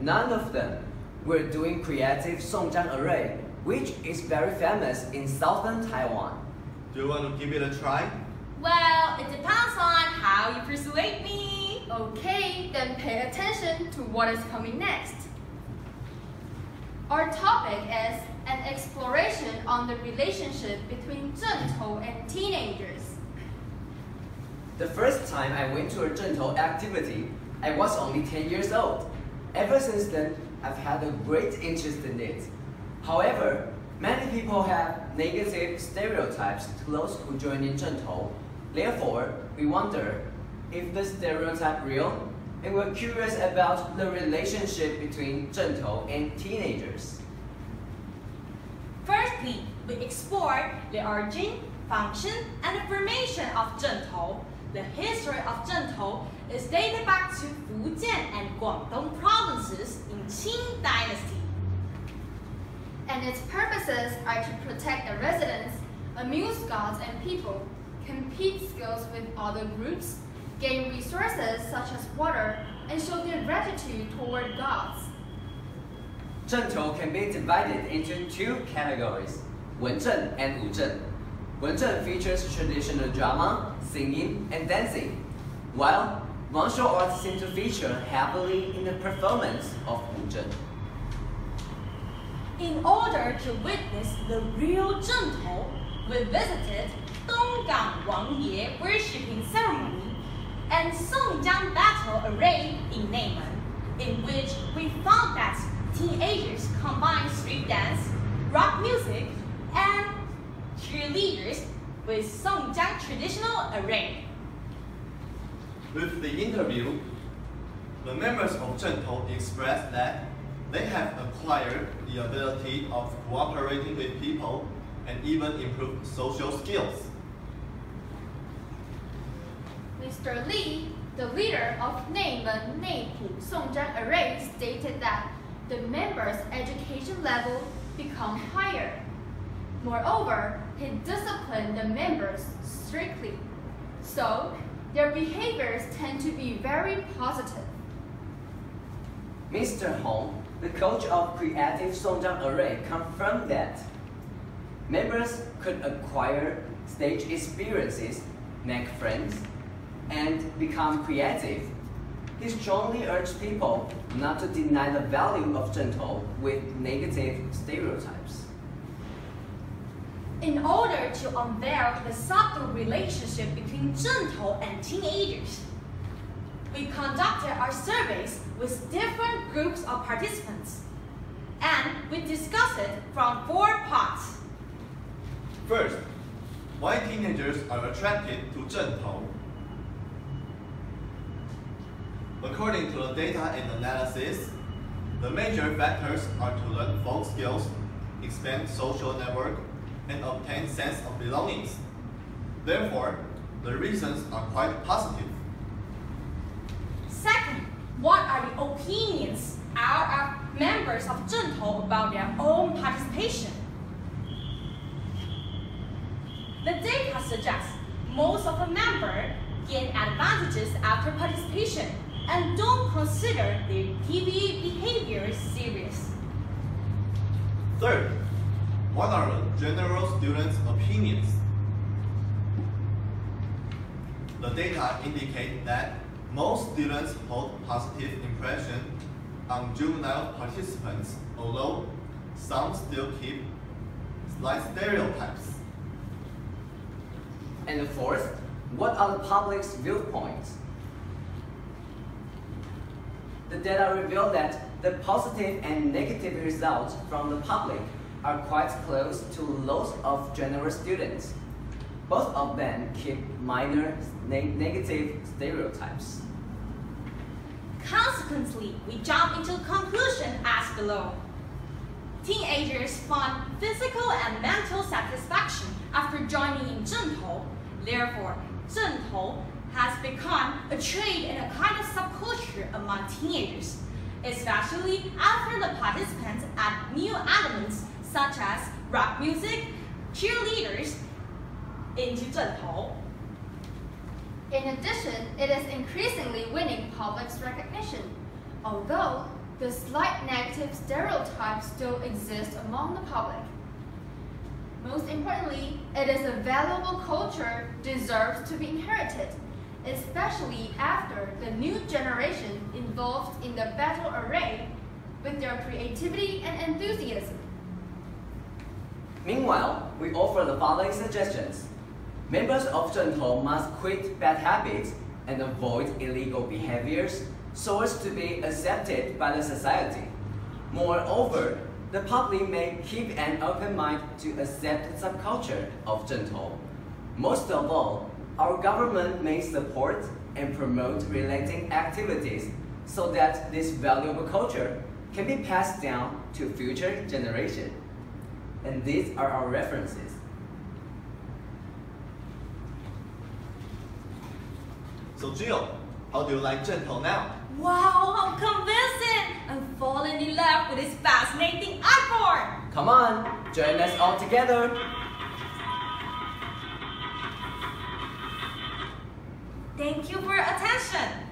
none of them were doing creative Songjiang array, which is very famous in southern Taiwan. Do you want to give it a try? Well, it depends on how you persuade me. Okay, then pay attention to what is coming next. Our topic is an exploration on the relationship between Zhentou and teenagers. The first time I went to a Zhentou activity, I was only 10 years old. Ever since then, I've had a great interest in it. However, many people have negative stereotypes to those who join in Zhentou. Therefore, we wonder, if the stereotype real? And we're curious about the relationship between Zhentou and teenagers. Firstly, we explore the origin, function, and formation of Zhentou. The history of Zhentou is dated back to Fujian and Guangdong provinces in Qing Dynasty. And its purposes are to protect the residents, amuse gods and people, compete skills with other groups, gain resources such as water, and show their gratitude toward gods. Zhentou can be divided into two categories, Wenzhen and Wuzhen. Wenzhen features traditional drama, singing, and dancing, while martial arts seem to feature heavily in the performance of Wuzhen. In order to witness the real Zhentou, we visited Donggang Wangye worshipping ceremony and Songjiang battle array in Neimen, in which we found that teenagers combine street dance, rock music, and cheerleaders with Songjiang traditional array. With the interview, the members of Zhentou expressed that they have acquired the ability of cooperating with people and even improved social skills. Mr. Li, the leader of Neimen Neipu Songjiang Array, stated that the members' education level become higher. Moreover, he disciplined the members strictly, so their behaviors tend to be very positive. Mr. Hong, the coach of Creative Songjiang Array, confirmed that members could acquire stage experiences, make friends, and become creative. He strongly urged people not to deny the value of Zhentou with negative stereotypes. In order to unveil the subtle relationship between Zhentou and teenagers, we conducted our surveys with different groups of participants, and we discussed it from four parts. First, why teenagers are attracted to Zhentou. According to the data and analysis, the major factors are to learn folk skills, expand social network, and obtain sense of belongings. Therefore, the reasons are quite positive. Second, what are the opinions our, members of Zhentou about their own participation? The data suggests most of the members gain advantages after participation and don't consider their TV behavior serious. Third, what are the general students' opinions? The data indicate that most students hold positive impression on juvenile participants, although some still keep slight stereotypes. And the fourth, what are the public's viewpoints? The data reveal that the positive and negative results from the public are quite close to those of general students. Both of them keep minor ne negative stereotypes. Consequently, we jump into conclusion as below. Teenagers find physical and mental satisfaction after joining in Zhentou. Therefore, Zhentou has become a trade and a kind of subculture among teenagers, especially after the participants add new elements such as rock music, cheerleaders Zhentou. In addition, it is increasingly winning public's recognition. Although the slight negative stereotypes still exist among the public. Most importantly, it is a valuable culture deserves to be inherited, especially after the new generation involved in the battle array with their creativity and enthusiasm. Meanwhile, we offer the following suggestions. Members of Zhentou must quit bad habits and avoid illegal behaviors so as to be accepted by the society. Moreover, the public may keep an open mind to accept the subculture of Zhentou. Most of all, our government may support and promote relating activities so that this valuable culture can be passed down to future generations. And these are our references. So Jill, how do you like Zhentou now? Wow, how convincing! I'm falling in love with this fascinating art form! Come on, join us all together. Thank you for your attention.